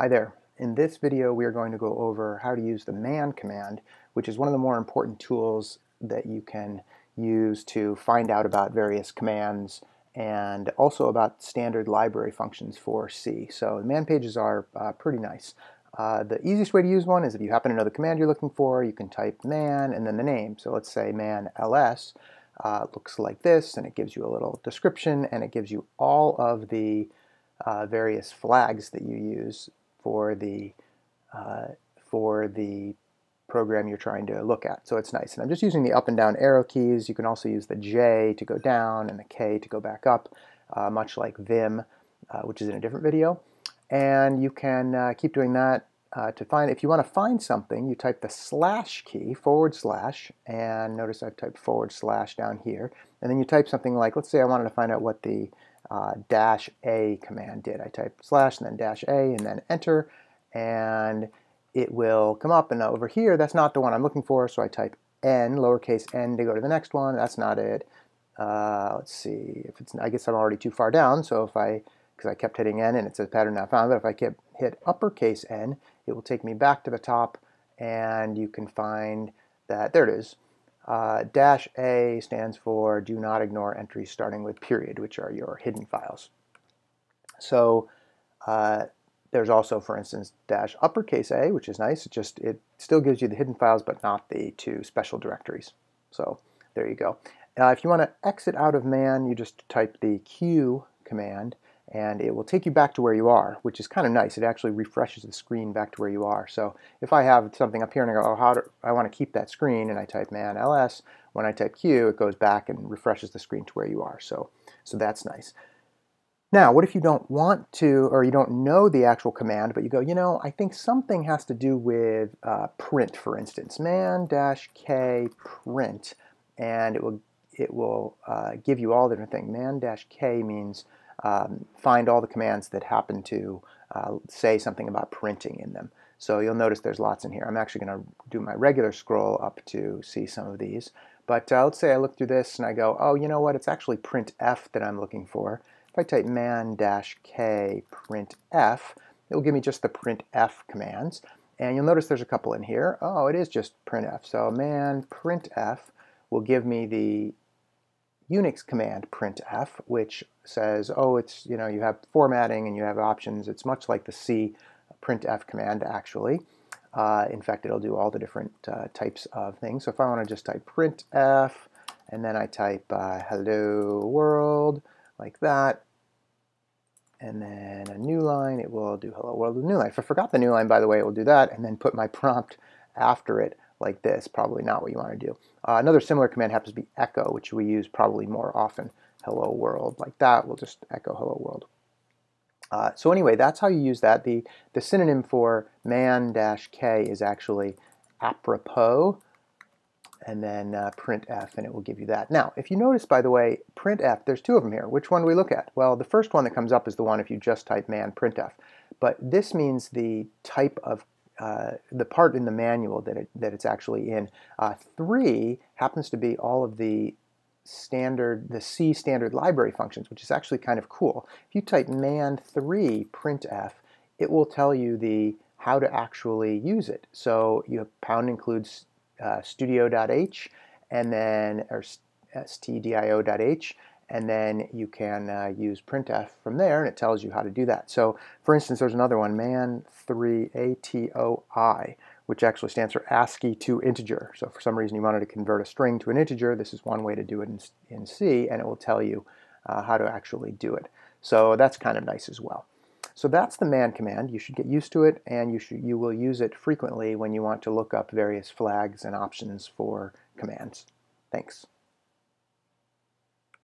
Hi there. In this video we are going to go over how to use the man command which is one of the more important tools that you can use to find out about various commands and also about standard library functions for C. So the man pages are uh, pretty nice. Uh, the easiest way to use one is if you happen to know the command you're looking for, you can type man and then the name. So let's say man ls uh, looks like this and it gives you a little description and it gives you all of the uh, various flags that you use for the uh, for the program you're trying to look at. So it's nice. And I'm just using the up and down arrow keys. You can also use the J to go down and the K to go back up, uh, much like Vim, uh, which is in a different video. And you can uh, keep doing that uh, to find, if you want to find something, you type the slash key, forward slash, and notice I've typed forward slash down here. And then you type something like, let's say I wanted to find out what the uh, dash A command did. I type slash and then dash A and then enter and it will come up. And over here that's not the one I'm looking for so I type n lowercase n to go to the next one. That's not it. Uh, let's see if it's I guess I'm already too far down so if I because I kept hitting n and it says pattern not found but if I kept hit uppercase n it will take me back to the top and you can find that there it is uh, dash A stands for do not ignore entries starting with period, which are your hidden files. So uh, there's also, for instance, dash uppercase A, which is nice. It just it still gives you the hidden files, but not the two special directories. So there you go. Uh, if you want to exit out of man, you just type the Q command, and it will take you back to where you are, which is kind of nice. It actually refreshes the screen back to where you are. So if I have something up here and I go, oh, how do I want to keep that screen, and I type man ls, when I type q, it goes back and refreshes the screen to where you are. So, so that's nice. Now, what if you don't want to, or you don't know the actual command, but you go, you know, I think something has to do with uh, print, for instance, man-k print, and it will it will uh, give you all the different things. Man-k means um, find all the commands that happen to uh, say something about printing in them. So you'll notice there's lots in here. I'm actually going to do my regular scroll up to see some of these. But uh, let's say I look through this and I go, oh, you know what? It's actually printf that I'm looking for. If I type man-k printf, it will give me just the printf commands. And you'll notice there's a couple in here. Oh, it is just printf. So man printf will give me the Unix command printf, which says, oh, it's, you know, you have formatting and you have options. It's much like the C printf command, actually. Uh, in fact, it'll do all the different uh, types of things. So if I want to just type printf, and then I type uh, hello world, like that, and then a new line, it will do hello world with new line. If I forgot the new line, by the way, it will do that, and then put my prompt after it like this, probably not what you want to do. Uh, another similar command happens to be echo, which we use probably more often. Hello world, like that, we'll just echo hello world. Uh, so anyway, that's how you use that. The, the synonym for man-k is actually apropos, and then uh, printf, and it will give you that. Now, if you notice, by the way, printf, there's two of them here. Which one do we look at? Well, the first one that comes up is the one if you just type man printf. But this means the type of uh, the part in the manual that, it, that it's actually in. Uh, three happens to be all of the standard, the C standard library functions, which is actually kind of cool. If you type man3 printf, it will tell you the how to actually use it. So you have pound includes uh, studio.h and then or stdio.h and then you can uh, use printf from there and it tells you how to do that. So for instance there's another one man3 atoi which actually stands for ASCII to integer. So for some reason you wanted to convert a string to an integer, this is one way to do it in, in C and it will tell you uh, how to actually do it. So that's kind of nice as well. So that's the man command. You should get used to it and you, should, you will use it frequently when you want to look up various flags and options for commands. Thanks.